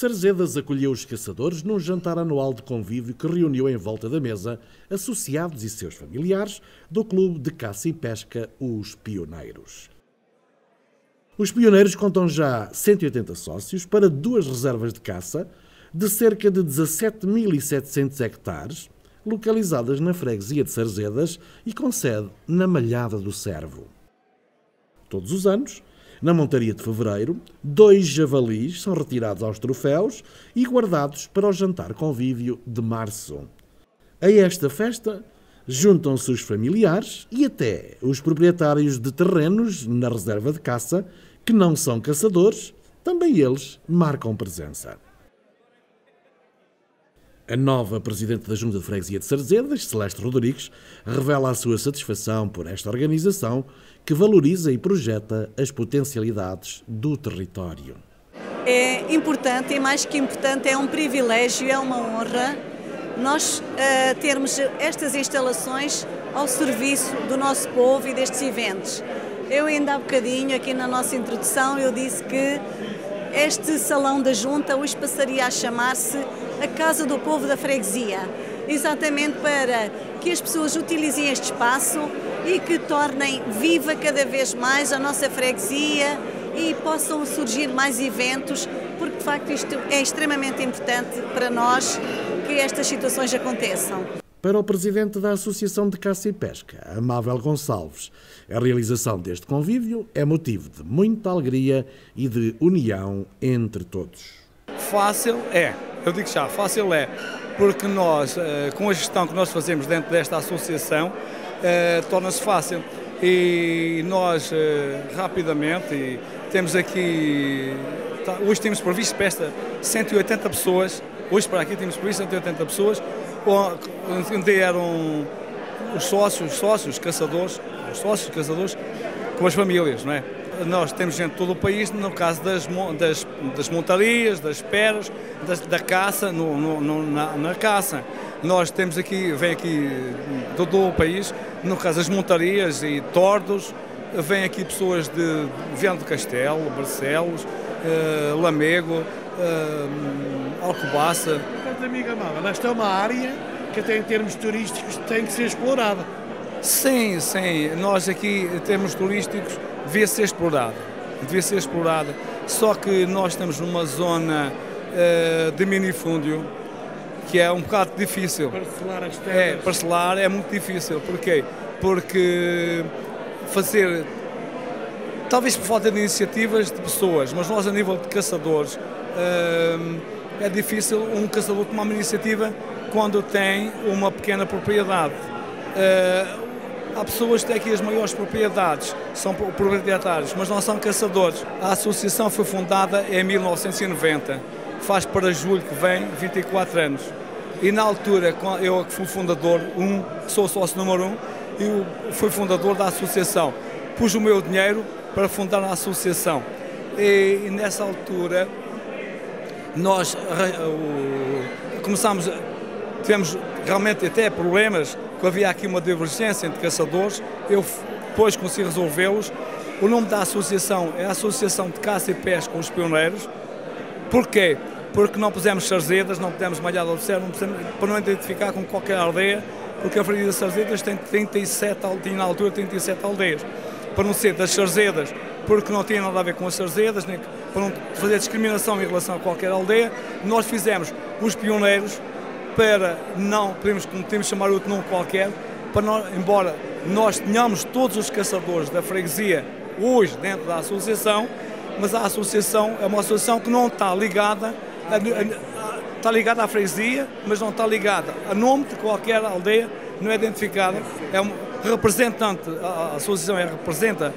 Sarzedas acolheu os caçadores num jantar anual de convívio que reuniu em volta da mesa associados e seus familiares do Clube de Caça e Pesca Os Pioneiros. Os Pioneiros contam já 180 sócios para duas reservas de caça de cerca de 17.700 hectares, localizadas na freguesia de Sarzedas e com sede na Malhada do Servo. Todos os anos, na montaria de fevereiro, dois javalis são retirados aos troféus e guardados para o jantar convívio de março. A esta festa juntam-se os familiares e até os proprietários de terrenos na reserva de caça, que não são caçadores, também eles marcam presença. A nova Presidente da Junta de Freguesia de Sarzedas, Celeste Rodrigues, revela a sua satisfação por esta organização que valoriza e projeta as potencialidades do território. É importante e, mais que importante, é um privilégio, é uma honra nós uh, termos estas instalações ao serviço do nosso povo e destes eventos. Eu ainda há bocadinho, aqui na nossa introdução, eu disse que este salão da junta hoje passaria a chamar-se a Casa do Povo da Freguesia, exatamente para que as pessoas utilizem este espaço e que tornem viva cada vez mais a nossa freguesia e possam surgir mais eventos, porque de facto isto é extremamente importante para nós que estas situações aconteçam. Para o presidente da Associação de Caça e Pesca, Amável Gonçalves, a realização deste convívio é motivo de muita alegria e de união entre todos. Fácil é, eu digo já, fácil é, porque nós, eh, com a gestão que nós fazemos dentro desta associação, eh, torna-se fácil. E nós, eh, rapidamente, temos aqui, tá, hoje temos previsto para esta 180 pessoas, hoje para aqui temos previsto 180 pessoas, onde eram os sócios, sócios, caçadores, os sócios, caçadores, com as famílias, não é? nós temos gente de todo o país, no caso das, das, das montarias, das peras, das, da caça, no, no, no, na, na, caça. Nós temos aqui, vem aqui todo o país, no caso das montarias e tordos, vêm aqui pessoas de Viana do Castelo, Barcelos, eh, Lamego, eh, Alcobaça. Amiga amada, esta é uma área que até em termos turísticos tem que ser explorada. Sim, sim. Nós aqui, em termos turísticos, devia ser explorada. Devia ser explorada. Só que nós estamos numa zona uh, de minifúndio que é um bocado difícil. Parcelar as terras. É, parcelar é muito difícil. Porquê? Porque fazer, talvez por falta de iniciativas de pessoas, mas nós a nível de caçadores, uh, é difícil um caçador tomar uma iniciativa quando tem uma pequena propriedade. Uh, Há pessoas que têm aqui as maiores propriedades, são proprietários, mas não são caçadores. A associação foi fundada em 1990, faz para julho que vem 24 anos. E na altura, eu fui fundador, um, sou sócio número um, e fui fundador da associação. Pus o meu dinheiro para fundar a associação. E, e nessa altura, nós começámos, tivemos realmente até problemas que havia aqui uma divergência entre caçadores, eu depois consegui resolvê-los. O nome da associação é a Associação de Caça e Pesca com os Pioneiros. Porquê? Porque não pusemos sarzedas, não pusemos malhada do céu, para não identificar com qualquer aldeia, porque a das Sarzedas tem 37, tinha na altura 37 aldeias. Para não ser das sarzedas, porque não tinha nada a ver com as sarzedas, nem para não fazer discriminação em relação a qualquer aldeia, nós fizemos os pioneiros para não, podemos, podemos chamar outro nome qualquer, para nós, embora nós tenhamos todos os caçadores da freguesia hoje dentro da associação, mas a associação é uma associação que não está ligada a, a, está ligada à freguesia, mas não está ligada a nome de qualquer aldeia, não é identificada. É um representante, a associação é, representa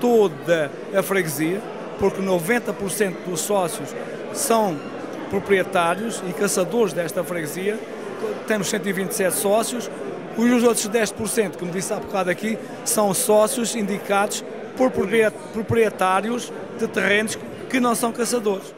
toda a freguesia, porque 90% dos sócios são proprietários e caçadores desta freguesia, temos 127 sócios, e os outros 10%, como disse há bocado aqui, são sócios indicados por proprietários de terrenos que não são caçadores.